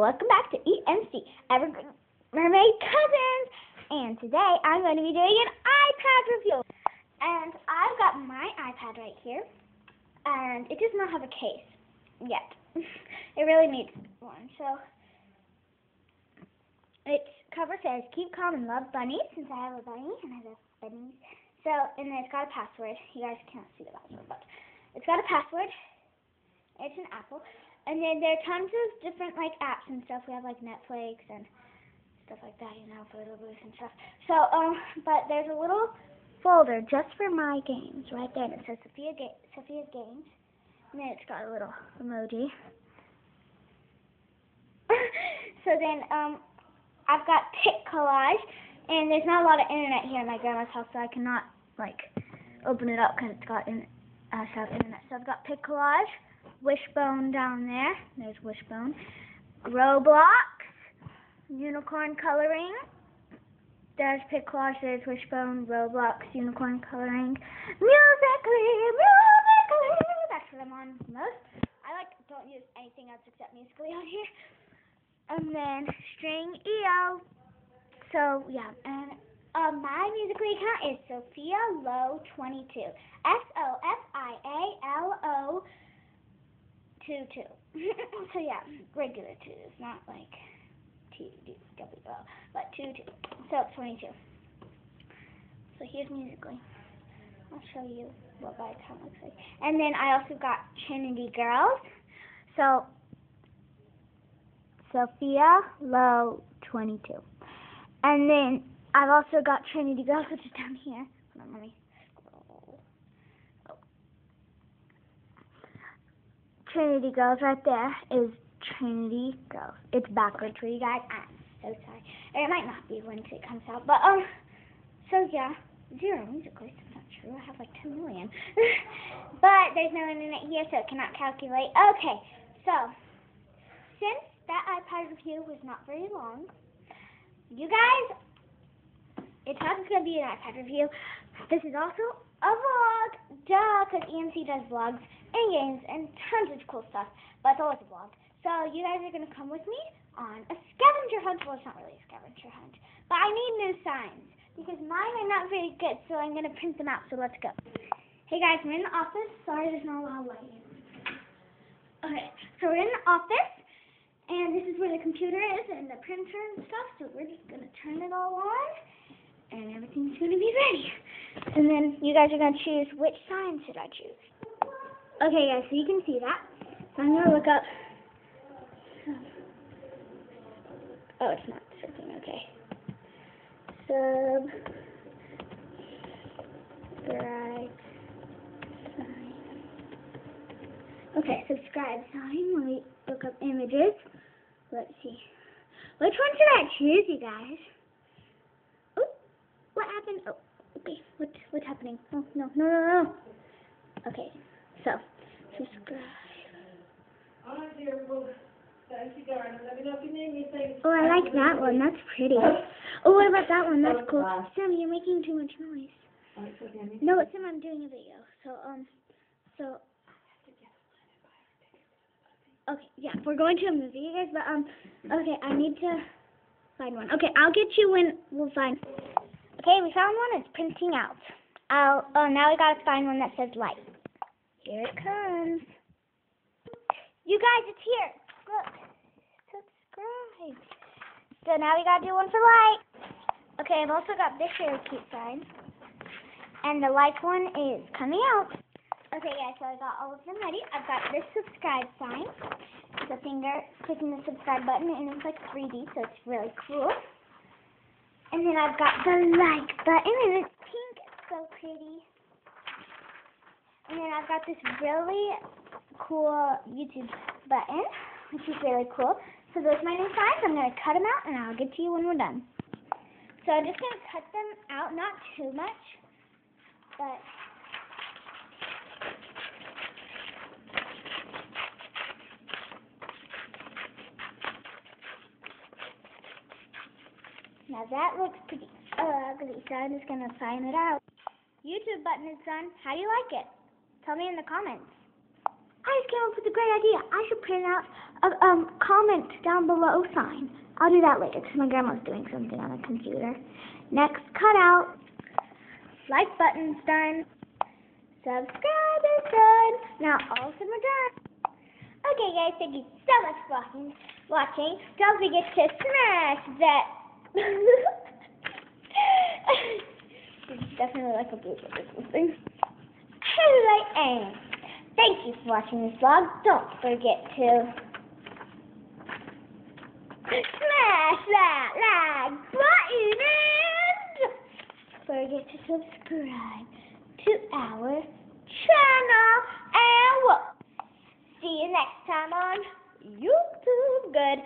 welcome back to EMC, Evergreen Mermaid Cousins. And today I'm going to be doing an iPad review. And I've got my iPad right here, and it does not have a case yet. it really needs one. So its cover says, keep calm and love bunnies, since I have a bunny and I love bunnies. So, and then it's got a password. You guys can't see the password, but it's got a password. It's an Apple. And then there are tons of different like apps and stuff. We have like Netflix and stuff like that, you know, photo booth and stuff. So, um, but there's a little folder just for my games right there, and it says Sofia Ga Sofia's Games. And then it's got a little emoji. so then, um, I've got Pic Collage, and there's not a lot of internet here at my grandma's house, so I cannot like open it up because it's got in, uh, internet. So I've got Pic Collage. Wishbone down there. There's Wishbone. Roblox. Unicorn coloring. There's Pic Collage. There's Wishbone. Roblox. Unicorn coloring. Musical.ly. Musical.ly. That's what I'm on most. I like don't use anything else except Musical.ly on here. And then String EO. So yeah, and uh, my Musical.ly account is Sofia Lo 22. S O F I A L O two two. so yeah, regular two. twos, not like T W O, but two two. So it's twenty two. So here's Musical.ly. I'll show you what my account looks like. And then I also got Trinity Girls. So Sofia Lo 22. And then I've also got Trinity Girls, which is down here. Hold on, let me Trinity Girls right there is Trinity Girls. It's backwards for you guys. I'm so sorry. It might not be when it comes out, but um, so yeah, zero music list. That's not true. I have like 10 million. but there's no internet here, so it cannot calculate. Okay, so since that iPad review was not very long, you guys, it's not going to be an iPad review. This is also a vlog, duh, because EMC does vlogs and games and tons of cool stuff, but it's always a vlog. So you guys are going to come with me on a scavenger hunt. Well, it's not really a scavenger hunt, but I need new signs because mine are not very good, so I'm going to print them out. So let's go. Hey guys, we're in the office. Sorry, there's not a lot of light in. Okay, so we're in the office, and this is where the computer is and the printer and stuff. So we're just going to turn it all on, and everything's going to be ready. And then you guys are going to choose which sign should I choose. Okay, guys, so you can see that. So I'm going to look up. Oh, it's not searching. Okay. Sub. Subscribe sign. Okay, subscribe sign. Let me look up images. Let's see. Which one should I choose, you guys? Oh, what happened? Oh. Okay, what what's happening? Oh no, no, no, no. Okay, so subscribe. Oh, I like that one. That's pretty. Oh, what about that one? That's cool. Sam, you're making too much noise. No, Sam, I'm doing a video. So, um, so. Okay, yeah, we're going to a movie, you guys, but, um, okay, I need to find one. Okay, I'll get you when we'll find. Okay, we found one. It's printing out. Oh, now we gotta find one that says light. Here it comes. You guys, it's here. Look. Subscribe. So now we gotta do one for light. Okay, I've also got this really cute sign. And the like one is coming out. Okay, guys, so I got all of them ready. I've got this subscribe sign. The finger clicking the subscribe button, and it's like 3D, so it's really cool. And then I've got the like button, and it's pink. It's so pretty. And then I've got this really cool YouTube button, which is really cool. So those are my new signs. I'm going to cut them out, and I'll get to you when we're done. So I'm just going to cut them out, not too much, but Now that looks pretty ugly, so I'm just going to sign it out. YouTube button is done. How do you like it? Tell me in the comments. I just came up with a great idea. I should print out a um, comment down below sign. I'll do that later because my grandma's doing something on the computer. Next cutout. Like button's done. Subscribe is done. Now all of them are done. Okay guys, thank you so much for watching. watching. Don't forget to smash that. Definitely like a blueberry or something. Anyway, and thank you for watching this vlog. Don't forget to smash that like button and forget to subscribe to our channel. And we'll see you next time on YouTube. Good.